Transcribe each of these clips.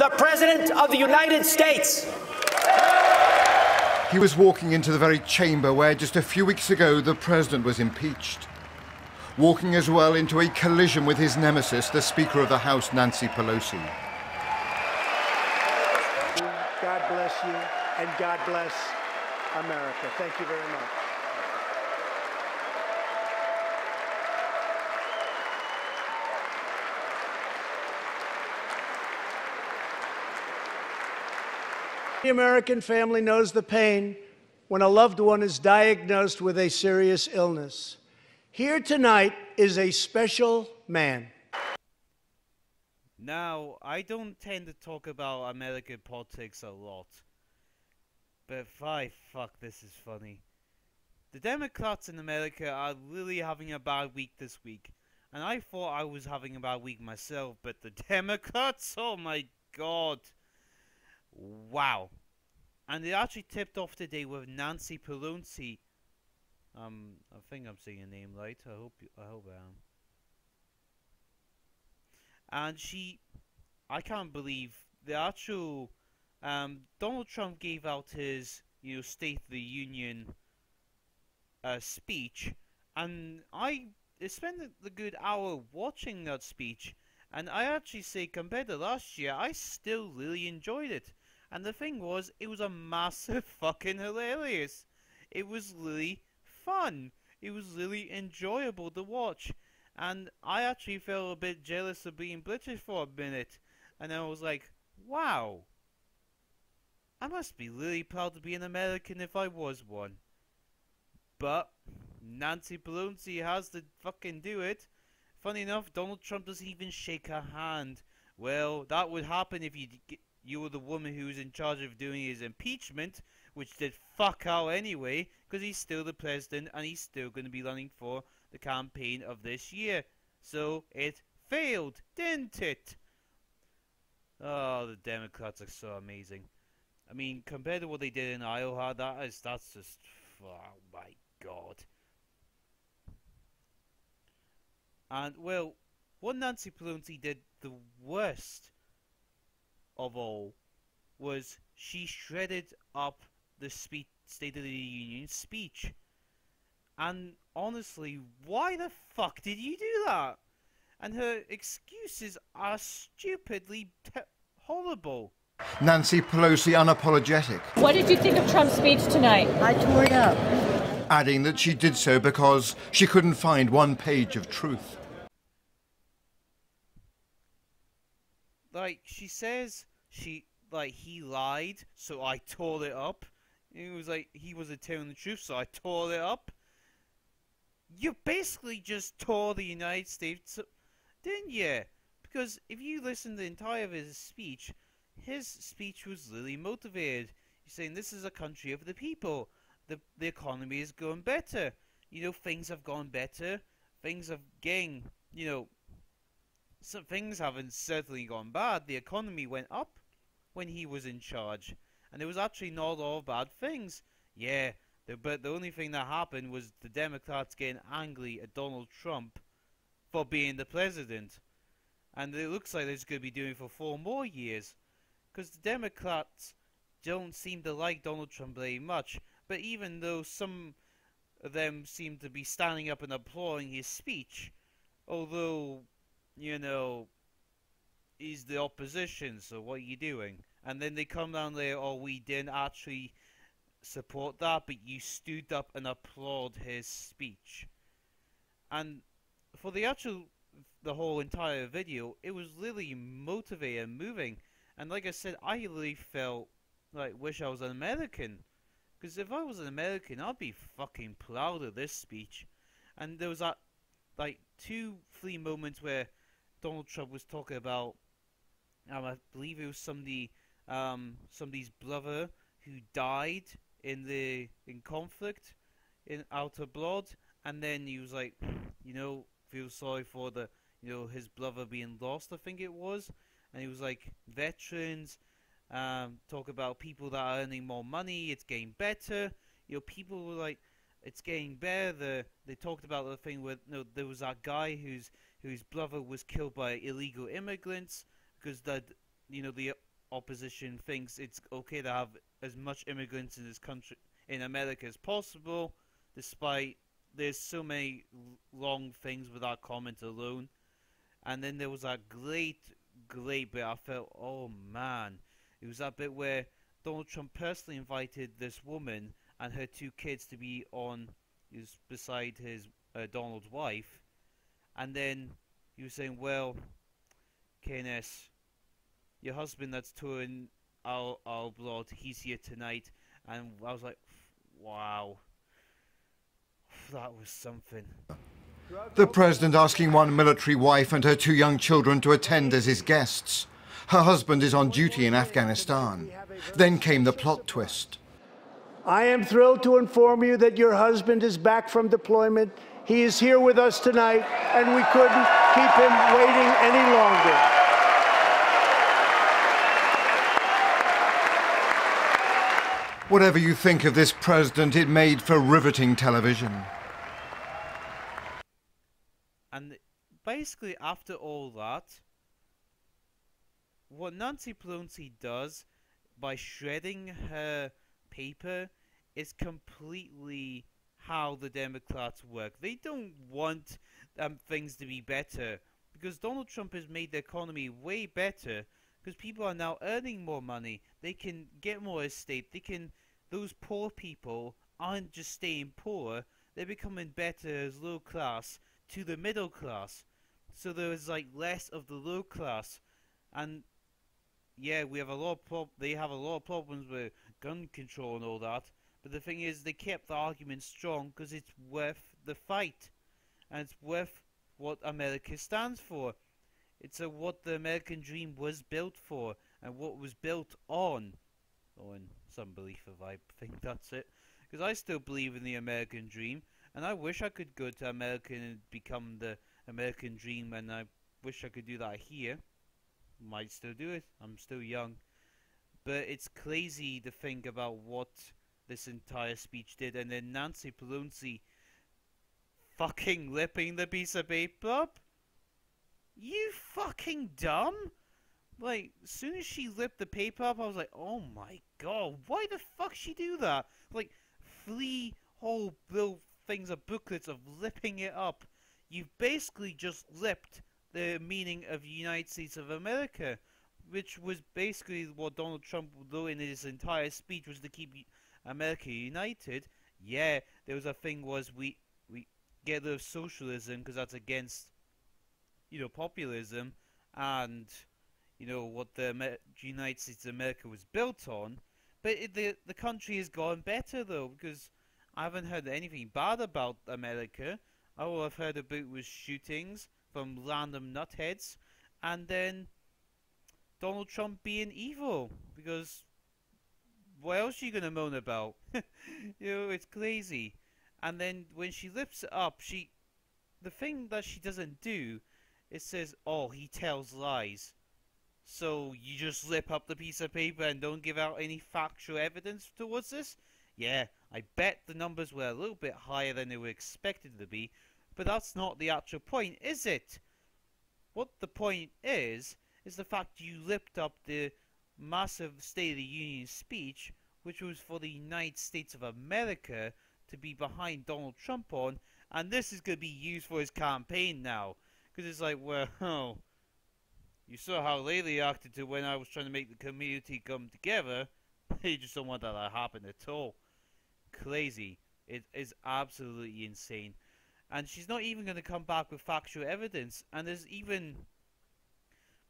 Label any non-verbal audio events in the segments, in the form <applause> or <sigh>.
the President of the United States. He was walking into the very chamber where just a few weeks ago the President was impeached. Walking as well into a collision with his nemesis, the Speaker of the House, Nancy Pelosi. God bless you, and God bless America. Thank you very much. The American family knows the pain when a loved one is diagnosed with a serious illness. Here tonight is a special man. Now, I don't tend to talk about American politics a lot. But why fuck this is funny. The Democrats in America are really having a bad week this week. And I thought I was having a bad week myself, but the <laughs> Democrats, oh my god. Wow. And they actually tipped off today with Nancy Pelosi. Um, I think I'm saying her name right. I hope you, I hope I am. And she, I can't believe the actual. Um, Donald Trump gave out his, you know, State of the Union uh, speech, and I spent the good hour watching that speech, and I actually say compared to last year, I still really enjoyed it. And the thing was, it was a massive <laughs> fucking hilarious. It was really fun. It was really enjoyable to watch. And I actually felt a bit jealous of being British for a minute. And I was like, wow. I must be really proud to be an American if I was one. But Nancy Pelosi has to fucking do it. Funny enough, Donald Trump doesn't even shake her hand. Well, that would happen if you you were the woman who was in charge of doing his impeachment, which did fuck out anyway, because he's still the president and he's still going to be running for the campaign of this year. So it failed, didn't it? Oh, the Democrats are so amazing. I mean, compared to what they did in Iowa, that is that's just oh my god. And well, what Nancy Pelosi did the worst of all was she shredded up the speech, State of the Union speech. And honestly, why the fuck did you do that? And her excuses are stupidly horrible. Nancy Pelosi unapologetic. What did you think of Trump's speech tonight? I tore it up. Adding that she did so because she couldn't find one page of truth. Like, she says she like he lied, so I tore it up. It was like he wasn't telling the truth, so I tore it up. You basically just tore the United States, didn't you? Because if you listen to the entire of his speech, his speech was really motivated. He's saying this is a country of the people. The the economy is going better. You know things have gone better. Things have getting you know some things haven't certainly gone bad. The economy went up when he was in charge. And it was actually not all bad things. Yeah, the, but the only thing that happened was the Democrats getting angry at Donald Trump for being the president. And it looks like they're going to be doing for four more years. Because the Democrats don't seem to like Donald Trump very much. But even though some of them seem to be standing up and applauding his speech, although, you know, he's the opposition, so what are you doing? And then they come down there, oh, we didn't actually support that, but you stood up and applaud his speech. And for the actual, the whole entire video, it was really motivating and moving. And like I said, I really felt like wish I was an American. Because if I was an American, I'd be fucking proud of this speech. And there was that, like, two, three moments where Donald Trump was talking about um, I believe it was somebody, um, somebody's brother who died in the in conflict in outer blood, and then he was like, you know, feel sorry for the, you know, his brother being lost. I think it was, and he was like, veterans, um, talk about people that are earning more money. It's getting better. You know, people were like, it's getting better. The, they talked about the thing where you know, there was that guy whose whose brother was killed by illegal immigrants because that you know the opposition thinks it's okay to have as much immigrants in this country in America as possible, despite there's so many long things with that comment alone. And then there was that great, great bit. I felt, oh man, it was that bit where Donald Trump personally invited this woman and her two kids to be on, is beside his uh, Donald's wife, and then he was saying, well, KNS, your husband that's touring our our blood, he's here tonight, and I was like, wow, that was something. The president asking one military wife and her two young children to attend as his guests. Her husband is on duty in Afghanistan. Then came the plot twist. I am thrilled to inform you that your husband is back from deployment. He is here with us tonight, and we couldn't keep him waiting any longer. Whatever you think of this president, it made for riveting television. And basically, after all that, what Nancy Pelosi does by shredding her paper is completely how the Democrats work. They don't want um, things to be better because Donald Trump has made the economy way better because people are now earning more money. They can get more estate. They can. Those poor people aren't just staying poor. They're becoming better as low class to the middle class. So there is like less of the low class, and yeah, we have a lot of prob- They have a lot of problems with gun control and all that. But the thing is, they kept the argument strong because it's worth the fight, and it's worth what America stands for. It's a, what the American dream was built for, and what was built on. Oh, on some belief of I think that's it. Because I still believe in the American dream, and I wish I could go to America and become the American dream, and I wish I could do that here. Might still do it. I'm still young. But it's crazy to think about what this entire speech did, and then Nancy Pelosi fucking lipping the piece of paper up. You fucking dumb! Like, as soon as she lipped the paper up, I was like, oh my god, why the fuck she do that? Like, three whole little things of booklets of lipping it up. You've basically just lipped the meaning of United States of America, which was basically what Donald Trump wrote in his entire speech was to keep America united. Yeah, there was a thing was we we get rid of socialism because that's against you know populism and you know what the Amer United States of America was built on. But it, the the country has gone better though because I haven't heard anything bad about America. All I've heard about was shootings from random nutheads, and then Donald Trump being evil because what else you gonna moan about? <laughs> you know, it's crazy. And then when she lifts it up, she the thing that she doesn't do it says, "Oh, he tells lies." So you just lip up the piece of paper and don't give out any factual evidence towards this? Yeah, I bet the numbers were a little bit higher than they were expected to be, but that's not the actual point, is it? What the point is, is the fact you lipped up the massive State of the Union speech, which was for the United States of America to be behind Donald Trump on, and this is going to be used for his campaign now. Because it's like, well, oh, <laughs> you saw how Laley acted to when I was trying to make the community come together. <laughs> you just don't want that to happen at all. Crazy. It is absolutely insane. And she's not even going to come back with factual evidence. And there's even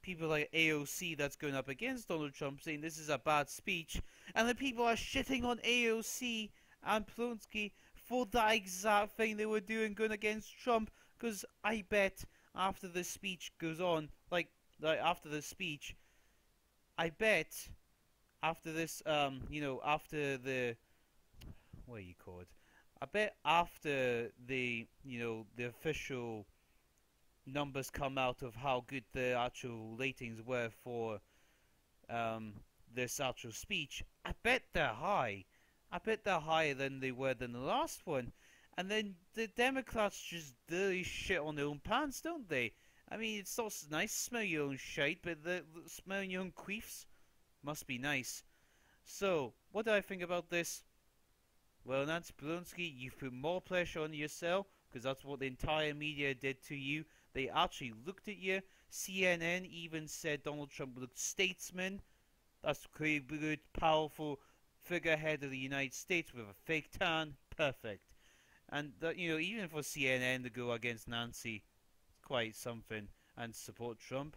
people like AOC that's going up against Donald Trump saying this is a bad speech. And then people are shitting on AOC and Plonsky for that exact thing they were doing going against Trump. Because I bet after the speech goes on, like, like after the speech, I bet after this, um, you know, after the, what you called? I bet after the you know the official numbers come out of how good the actual ratings were for um, this actual speech, I bet they're high. I bet they're higher than they were than the last one. And then the Democrats just dirty shit on their own pants, don't they? I mean, it's not nice to smell your own shit, but the, the smelling your own queefs, Must be nice. So, what do I think about this? Well, Nancy Pelosi, you've put more pressure on yourself because that's what the entire media did to you. They actually looked at you. CNN even said Donald Trump looked statesman. That's a good, powerful figurehead of the United States with a fake tan. Perfect. And, you know, even for CNN to go against Nancy, it's quite something. And support Trump.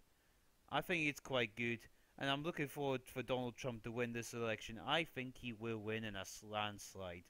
I think it's quite good. And I'm looking forward for Donald Trump to win this election. I think he will win in a landslide.